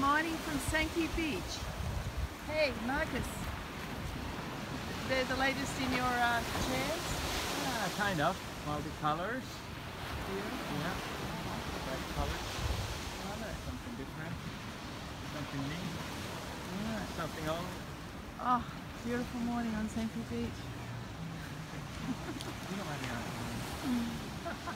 mining from St. Pete Beach. Hey, Marcus. They're the latest in your uh, chairs? Yeah, kind of. Multicolors. Yeah. Bright colors. Color. Something different. Something new. Yeah, something old. Oh, beautiful morning on St. Pete Beach.